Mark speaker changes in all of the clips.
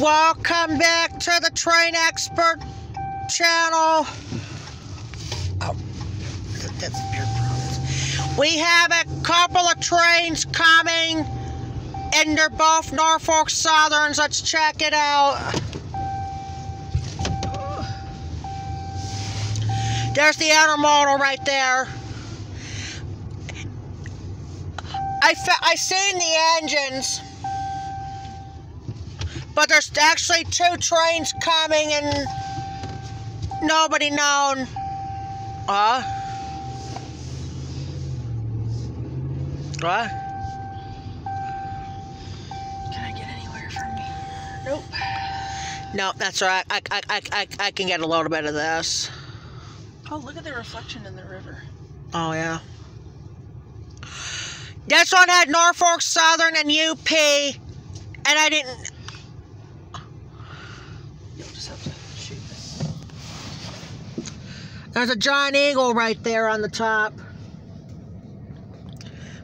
Speaker 1: Welcome back to the Train Expert channel. Oh, that's. We have a couple of trains coming, and they're both Norfolk Southerns. Let's check it out. There's the intermodal right there. I, I seen the engines. But there's actually two trains coming and nobody known. Uh? What?
Speaker 2: Can I get anywhere from me? Nope.
Speaker 1: No, that's right. I, I, I, I, I can get a little bit of this.
Speaker 2: Oh, look at the reflection in the river.
Speaker 1: Oh, yeah. This one had Norfolk Southern and UP, and I didn't.
Speaker 2: Just have to shoot this.
Speaker 1: There's a giant eagle right there on the top.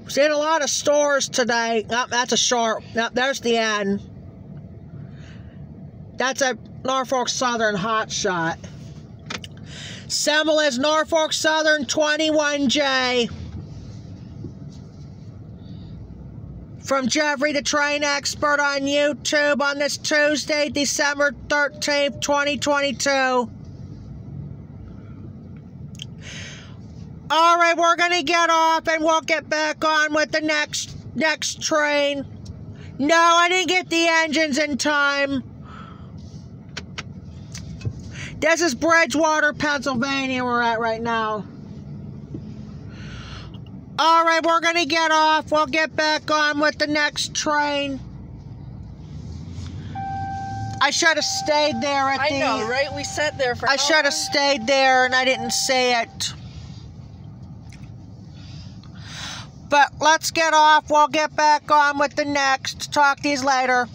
Speaker 1: Seen a lot of stores today. Oh, that's a sharp. Oh, there's the end. That's a Norfolk Southern hot shot. Symbol is Norfolk Southern 21J. From Jeffrey the Train Expert on YouTube on this Tuesday, December 13th, 2022. All right, we're going to get off and we'll get back on with the next next train. No, I didn't get the engines in time. This is Bridgewater, Pennsylvania we're at right now. All right, we're going to get off. We'll get back on with the next train. I should have stayed there at
Speaker 2: I
Speaker 1: the...
Speaker 2: know, right? We sat there for
Speaker 1: I should have stayed there and I didn't say it. But let's get off. We'll get back on with the next. Talk to you later.